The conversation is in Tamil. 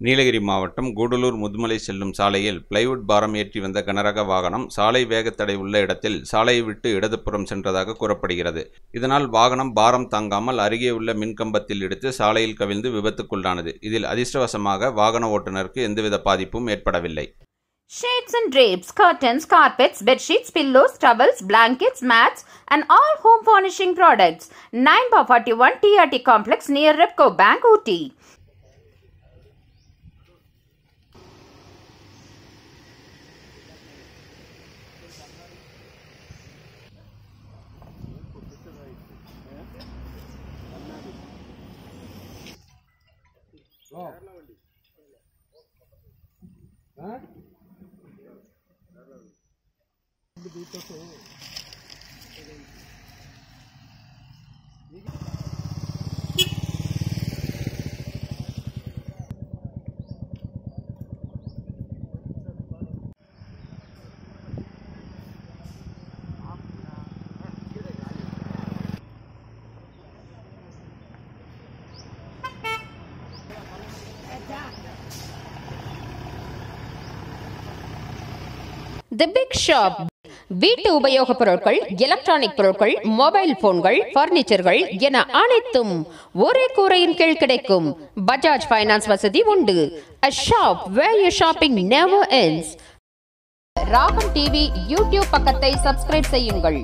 நீலகிரி மாவட்டம் கூடலூர் முதுமலை செல்லும் சாலையில் பிளைவுட் பாரம் ஏற்றி வந்த கனரக வாகனம் சாலை வேகத்தடை உள்ள இடத்தில் சாலையை விட்டு இடதுபுறம் சென்றதாக கூறப்படுகிறது இதனால் வாகனம் பாரம் தாங்காமல் அருகே உள்ள மின்கம்பத்தில் இடித்து சாலையில் கவிழ்ந்து விபத்துக்குள்ளானது இதில் அதிர்ஷ்டவசமாக வாகன ஓட்டுநருக்கு எந்தவித பாதிப்பும் ஏற்படவில்லை Shades and drapes, curtains, carpets, bed sheets, pillows, towels, blankets, mats, and all home furnishing products. 9 by 41 TRT complex near Repco Bank, Ooty. Oh. Hah? Dito sa the big shop வீட்டு உபயோகப் பொருட்கள் எலக்ட்ரானிக் பொருட்கள் மொபைல் போன்கள் பர்னிச்சர்கள் என அனைத்தும் ஒரே கூரையின் கீழ் கிடைக்கும். பஜாஜ் ஃபைனான்ஸ் வசதி உண்டு. A shop where you shopping never ends. Raagam TV YouTube பக்கத்தை சப்ஸ்கிரைப் செய்யுங்கள்.